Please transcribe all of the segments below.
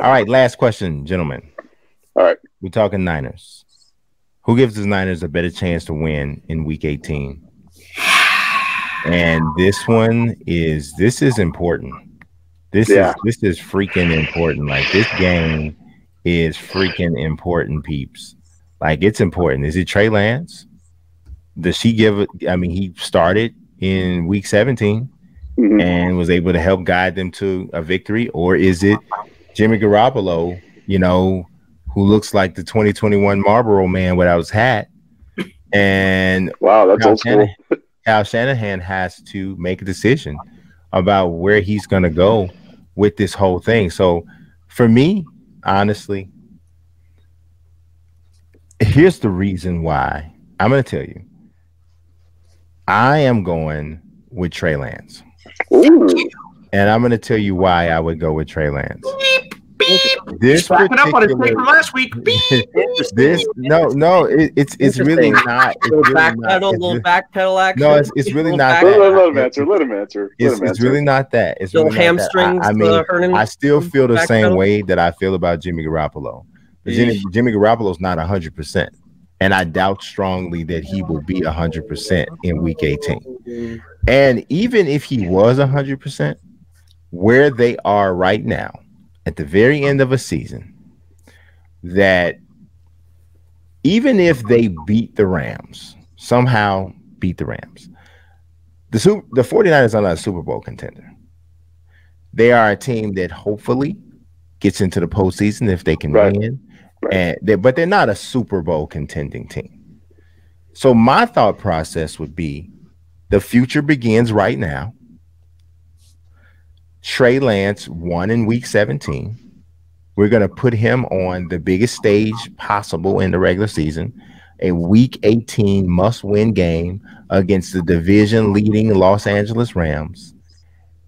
All right, last question, gentlemen. All right. We're talking Niners. Who gives the Niners a better chance to win in week 18? And this one is this is important. This Yeah. is this is freaking important. Like this game is freaking important, peeps. Like it's important. Is it Trey Lance? Does she give it? I mean, he started in week 17 Mhm. and was able to help guide them to a victory, or is it Jimmy Garoppolo, you know, who looks like the 2021 Marlboro man without his hat? And Wow, that's Kyle old school. Shanahan, Kyle Shanahan has to make a decision about where he's going to go with this whole thing. So, for me, honestly, here's the reason why. I'm going to tell you. I am going with Trey Lance. Ooh. And I'm going to tell you why I would go with Trey Lance. This Backing up on his particular- from last week. Beep. this no no it, it's it's really not it's little really back not, pedal, it's little re- back pedal action. no it's, it's really not Let, that. let, let him answer. Let him answer. It's, it's really not that it's Little really not that. hamstrings. I, I mean uh. I still feel the back same pedal. way that I feel about Jimmy Garoppolo. But Jimmy, Yeesh. Jimmy Garoppolo's not 100%. And I doubt strongly that he will be 100% in week 18. And even if he was 100%, where they are right now, at the very end of a season, that even if they beat the Rams, somehow beat the Rams, the, Sup- the 49ers are not a Super Bowl contender. They are a team that hopefully gets into the postseason if they can Right. win. And they, but they're not a Super Bowl contending team. So my thought process would be the future begins right now. Trey Lance won in week 17. We're going to put him on the biggest stage possible in the regular season, a week 18 must win game against the division leading Los Angeles Rams.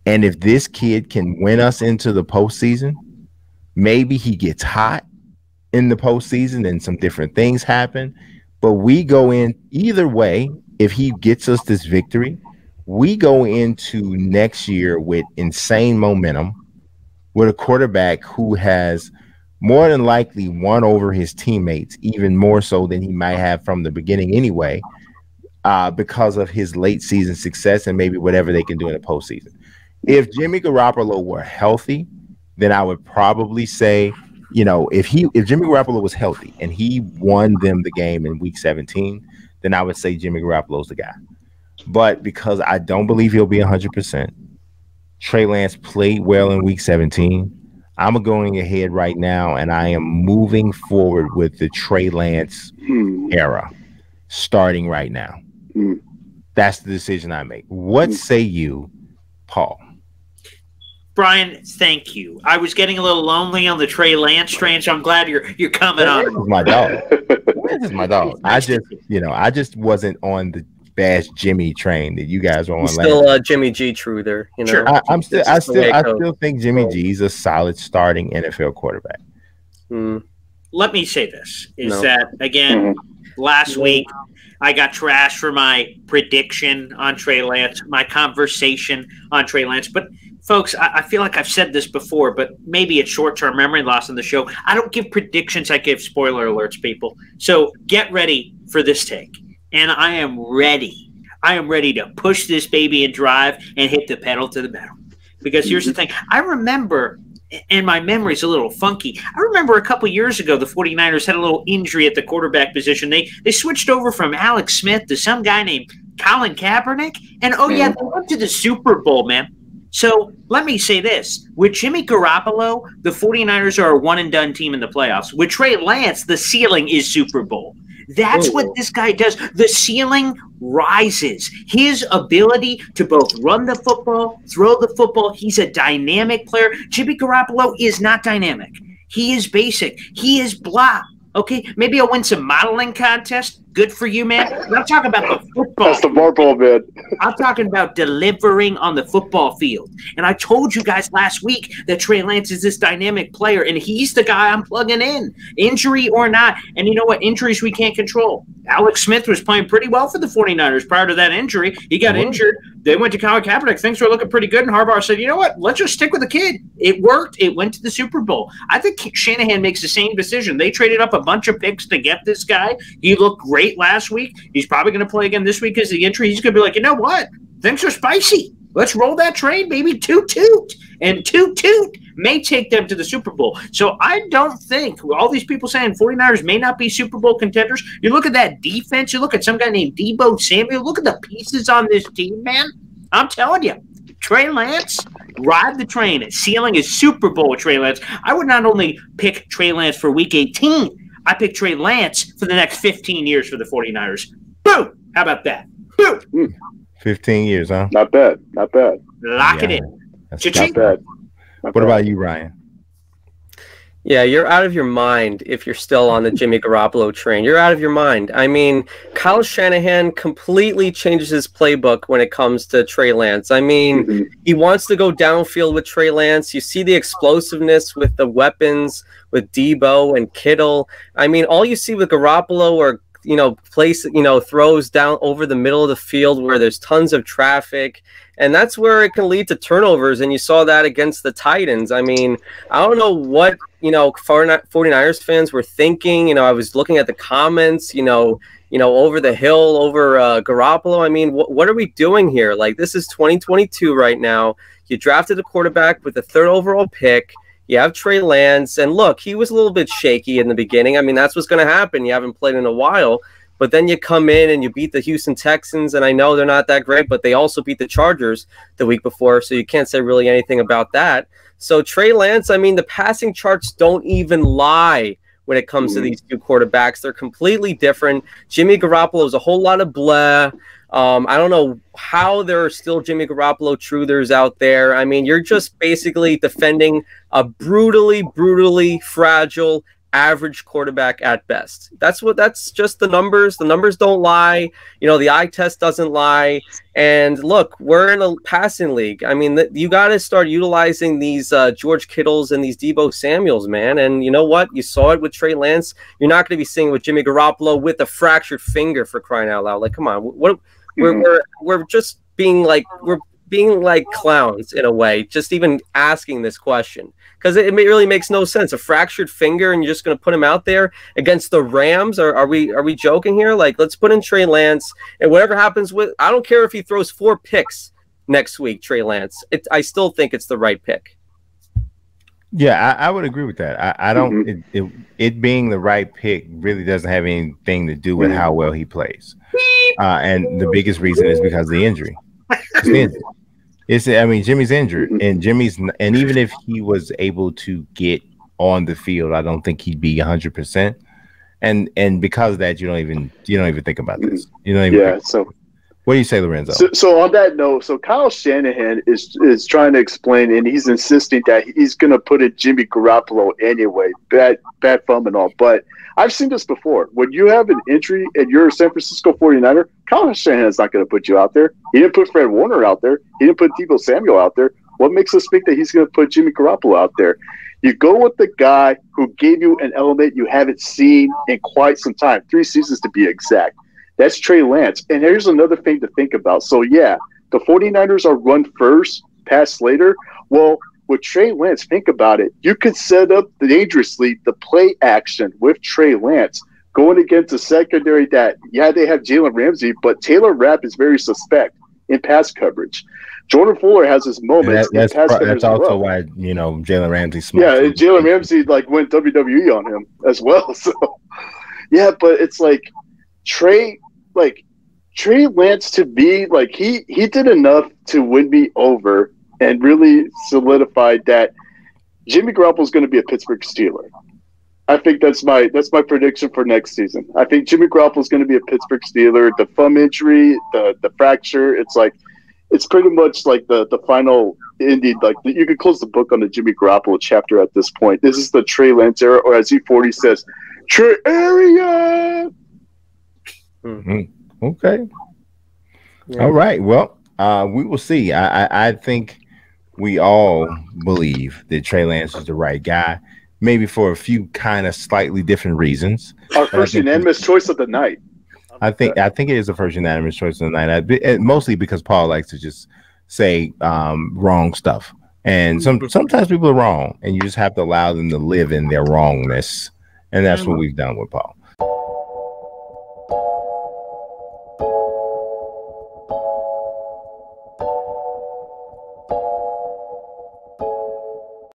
And if this kid can win us into the postseason, maybe he gets hot in the postseason and some different things happen. But we go in either way, if he gets us this victory, we go into next year with insane momentum with a quarterback who has more than likely won over his teammates, even more so than he might have from the beginning anyway, uh, because of his late season success and maybe whatever they can do in the postseason. If Jimmy Garoppolo were healthy, then I would probably say, you know, if he if Jimmy Garoppolo was healthy and he won them the game in week 17, then I would say Jimmy Garoppolo's the guy. But because I don't believe he'll be 100%, Trey Lance played well in week 17. I'm going ahead right now and I am moving forward with the Trey Lance Hmm. era starting right now. Hmm. That's the decision I make. What say you, Paul? Brian, thank you. I was getting a little lonely on the Trey Lance train, so I'm glad you're you're coming This on. is my dog. This is my dog. I just, you know, I just wasn't on the Bash Jimmy train that you guys were on He's last. still uh, Jimmy G true there. You know? Sure. I, I'm still, I is the way still, I still think Jimmy G is a solid starting NFL quarterback. Mm. Let me say this: is No. that again? Last week, I got trashed for my prediction on Trey Lance, my conversation on Trey Lance. But folks, I, I feel like I've said this before, but maybe it's short-term memory loss on the show. I don't give predictions; I give spoiler alerts, people. So get ready for this take, and I am ready. I am ready to push this baby and drive and hit the pedal to the metal. Because here's the mm-hmm. thing: I remember and my memory's a little funky. I remember a couple years ago the 49ers had a little injury at the quarterback position. They they switched over from Alex Smith to some guy named Colin Kaepernick. And oh yeah, they went to the Super Bowl, man. So let me say this. With Jimmy Garoppolo, the 49ers are a one and done team in the playoffs. With Trey Lance, the ceiling is Super Bowl. That's what oh. this guy does. The ceiling rises. His ability to both run the football, throw the football, he's a dynamic player. Jimmy Garoppolo is not dynamic. He is basic. He is blah. Okay, maybe I'll win some modeling contest. Good for you, man. I'm talking about the football. That's the marble man. I'm talking about delivering on the football field. And I told you guys last week that Trey Lance is this dynamic player, and he's the guy I'm plugging in, injury or not. And you know what? Injuries we can't control. Alex Smith was playing pretty well for the 49ers prior to that injury. He got injured. They went to Colin Kaepernick. Things were looking pretty good. And Harbaugh said, you know what? Let's just stick with the kid. It worked. It went to the Super Bowl. I think Shanahan makes the same decision. They traded up a bunch of picks to get this guy. He looked great last week. He's probably going to play again this week as the injury. He's going to be like, you know what? Things are spicy. Let's roll that train, baby. Toot toot. And toot toot may take them to the Super Bowl. So I don't think all these people saying 49ers may not be Super Bowl contenders. You look at that defense, you look at some guy named Deebo Samuel, look at the pieces on this team, man. I'm telling you, Trey Lance, ride the train. Ceiling is Super Bowl Trey Lance. I would not only pick Trey Lance for week 18, I pick Trey Lance for the next 15 years for the 49ers. Boom! How about that? Boom! 15 years, huh? Not bad. Not bad. Lock it in. That's Cha-ching. Not bad. Not What bad. about you, Ryan? Yeah, you're out of your mind if you're still on the Jimmy Garoppolo train. You're out of your mind. I mean, Kyle Shanahan completely changes his playbook when it comes to Trey Lance. I mean, Mhm. he wants to go downfield with Trey Lance. You see the explosiveness with the weapons with Deebo and Kittle. I mean, all you see with Garoppolo are you know place you know throws down over the middle of the field where there's tons of traffic and that's where it can lead to turnovers and you saw that against the Titans. I mean, I don't know what, you know, 49ers fans were thinking, you know, I was looking at the comments, you know, you know, over the hill, over uh, Garoppolo. I mean, wh- what are we doing here? Like, this is 2022 right now. You drafted a quarterback with the third overall pick. You have Trey Lance, and look, he was a little bit shaky in the beginning. I mean, that's what's going to happen. You haven't played in a while, but then you come in and you beat the Houston Texans, and I know they're not that great, but they also beat the Chargers the week before, so you can't say really anything about that. So Trey Lance, I mean, the passing charts don't even lie when it comes to Mhm. these two quarterbacks. They're completely different. Jimmy Garoppolo is a whole lot of blah. Um, I don't know how there are still Jimmy Garoppolo truthers out there. I mean, you're just basically defending a brutally, brutally fragile average quarterback at best. That's what that's just the numbers. The numbers don't lie. You know, the eye test doesn't lie. And look, we're in a passing league. I mean, th- you got to start utilizing these uh, George Kittles and these Deebo Samuels, man. And you know what? You saw it with Trey Lance. You're not going to be seeing it with Jimmy Garoppolo with a fractured finger for crying out loud. Like, come on, what? We're, Mhm. we're we're just being like we're being like clowns in a way. Just even asking this question because it, it really makes no sense. A fractured finger, and you're just going to put him out there against the Rams? Are, are we are we joking here? Like, let's put in Trey Lance, and whatever happens with, I don't care if he throws four picks next week, Trey Lance. It, I still think it's the right pick. Yeah, I, I would agree with that. I, I don't. It, it, it being the right pick really doesn't have anything to do with Mhm. how well he plays, uh, and the biggest reason is because of the injury. It's, I mean Jimmy's injured, mm-hmm. and Jimmy's and even if he was able to get on the field, I don't think he'd be hundred percent. And and because of that, you don't even you don't even think about this. You don't even. Yeah. So What do you say, Lorenzo? So, so on that note, so Kyle Shanahan is is trying to explain, and he's insisting that he's going to put in Jimmy Garoppolo anyway. Bad, bad thumb and all. But I've seen this before. When you have an injury and you're a San Francisco 49er, Kyle Shanahan's not going to put you out there. He didn't put Fred Warner out there. He didn't put Deebo Samuel out there. What makes us think that he's going to put Jimmy Garoppolo out there? You go with the guy who gave you an element you haven't seen in quite some time, three seasons to be exact. That's Trey Lance. And here's another thing to think about. So, yeah, the 49ers are run first, pass later. Well, with Trey Lance, think about it. You could set up dangerously the play action with Trey Lance going against a secondary that, yeah, they have Jalen Ramsey, but Taylor Rapp is very suspect in pass coverage. Jordan Fuller has his moments. that, that's in pass pro- coverage that's also well. why you know Jalen Ramsey. Yeah. Jalen Ramsey like went WWE on him as well. So yeah, but it's like Trey, like Trey Lance to be like he he did enough to win me over and really solidified that Jimmy Garoppolo is going to be a Pittsburgh Steeler. I think that's my that's my prediction for next season. I think Jimmy Garoppolo is going to be a Pittsburgh Steeler. The thumb injury, the the fracture, it's like it's pretty much like the the final indeed like you could close the book on the Jimmy Garoppolo chapter at this point. This is the Trey Lance era, or as E40 says, Trey area. Mm, okay. Yeah. All right. Well, uh, we will see. I, I, I think we all believe that Trey Lance is the right guy, maybe for a few kind of slightly different reasons. Our first unanimous choice of the night. I think I think it is the first unanimous choice of the night. I, mostly because Paul likes to just say um, wrong stuff, and some mm-hmm. sometimes people are wrong, and you just have to allow them to live in their wrongness, and that's what we've done with Paul.